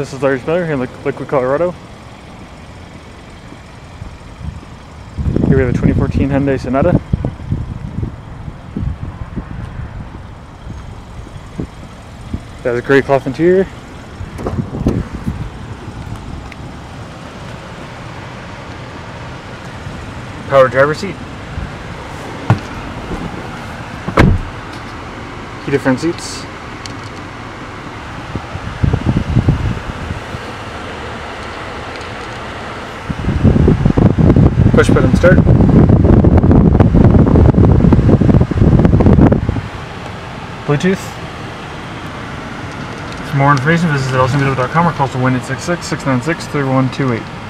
This is Larry Miller here in Lakewood, Colorado. Here we have a 2014 Hyundai Sonata. It has a gray cloth interior. Power driver seat. Heated front seats. Push button start. Bluetooth. For more information, visit lcmoto.com or call us 1 696 3128